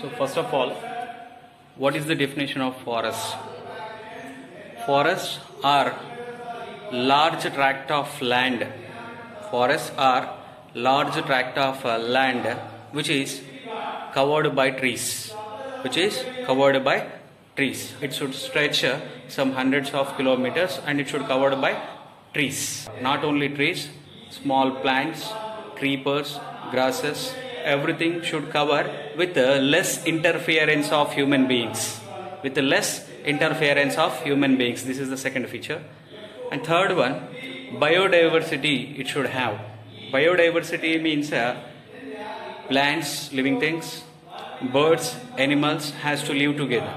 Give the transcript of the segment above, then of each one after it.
So first of all, what is the definition of forest? Forests are large tract of land. Forests are large tract of uh, land which is covered by trees. Which is covered by trees. It should stretch uh, some hundreds of kilometers and it should covered by trees. Not only trees, small plants, creepers, grasses, everything should cover with less interference of human beings. With less interference of human beings. This is the second feature. And third one, biodiversity it should have. Biodiversity means uh, plants, living things, birds, animals has to live together.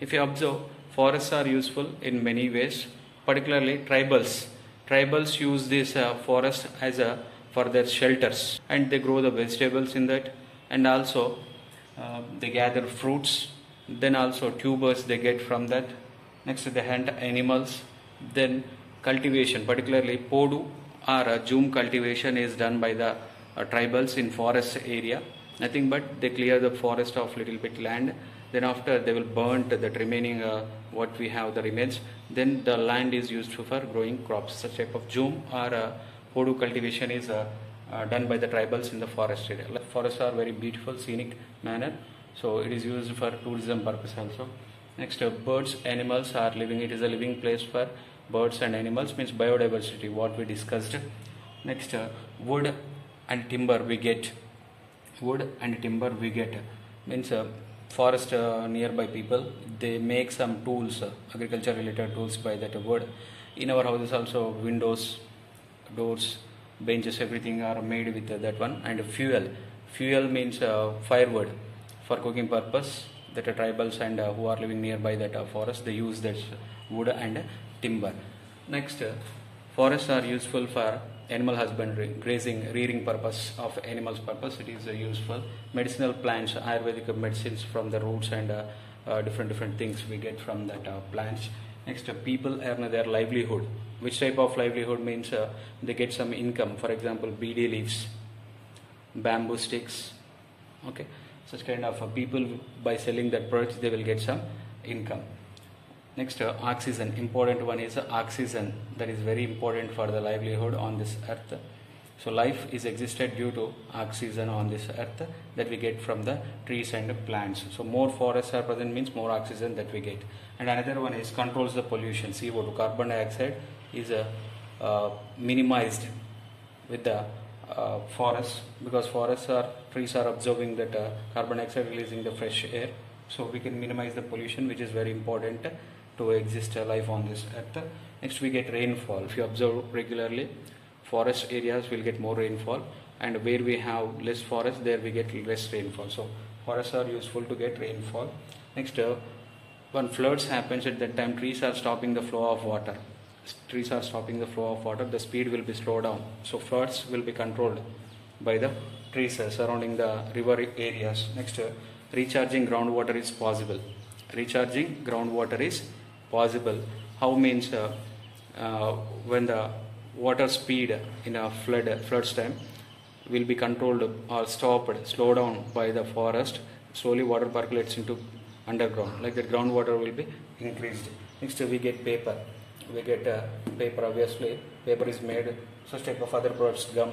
If you observe, forests are useful in many ways, particularly tribals. Tribals use this uh, forest as a for their shelters and they grow the vegetables in that and also uh, they gather fruits then also tubers they get from that. Next they hunt animals then cultivation particularly podu or uh, jhoom cultivation is done by the uh, tribals in forest area. Nothing but they clear the forest of little bit land then after they will burn the remaining uh, what we have the remains then the land is used for growing crops such type of jhoom or Podu cultivation is uh, uh, done by the tribals in the forest area. Forests are very beautiful, scenic manner. So it is used for tourism purpose also. Next, uh, birds, animals are living. It is a living place for birds and animals. Means biodiversity. What we discussed. Next, uh, wood and timber we get. Wood and timber we get. Means uh, forest uh, nearby people they make some tools, agriculture related tools by that wood. In our houses also windows doors benches everything are made with uh, that one. And fuel. Fuel means uh, firewood. For cooking purpose that are tribals and uh, who are living nearby that uh, forest they use that wood and timber. Next uh, forests are useful for animal husbandry grazing rearing purpose of animals purpose. It is uh, useful. Medicinal plants ayurvedic medicines from the roots and uh, uh, different different things we get from that uh, plants next people earn their livelihood. Which type of livelihood means uh, they get some income. For example bd leaves bamboo sticks. Okay? Such kind of uh, people by selling that products they will get some income. Next uh, oxygen. Important one is oxygen. That is very important for the livelihood on this earth so life is existed due to oxygen on this earth that we get from the trees and plants. So more forests are present means more oxygen that we get. And another one is controls the pollution. Co2 carbon dioxide is uh, uh, minimized with the uh, forests because forests are trees are absorbing that uh, carbon dioxide releasing the fresh air. So we can minimize the pollution which is very important to exist life on this earth. Next we get rainfall. If you observe regularly forest areas will get more rainfall and where we have less forest there we get less rainfall. So forests are useful to get rainfall. Next uh, when floods happens at that time trees are stopping the flow of water. Trees are stopping the flow of water the speed will be slowed down. So floods will be controlled by the trees uh, surrounding the river areas. Next uh, recharging groundwater is possible. Recharging groundwater is possible. How means uh, uh, when the water speed in a flood floods time will be controlled or stopped slow down by the forest. Slowly water percolates into underground like that groundwater will be increased. Next we get paper. We get uh, paper obviously. Paper is made such type of other products gum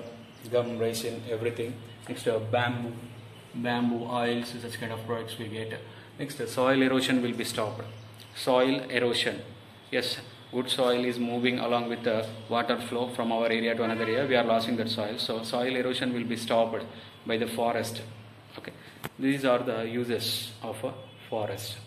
gum resin everything. Next uh, bamboo. Bamboo oils such kind of products we get. Next uh, soil erosion will be stopped. Soil erosion. Yes good soil is moving along with the water flow from our area to another area. We are losing that soil. So soil erosion will be stopped by the forest. Okay. These are the uses of a forest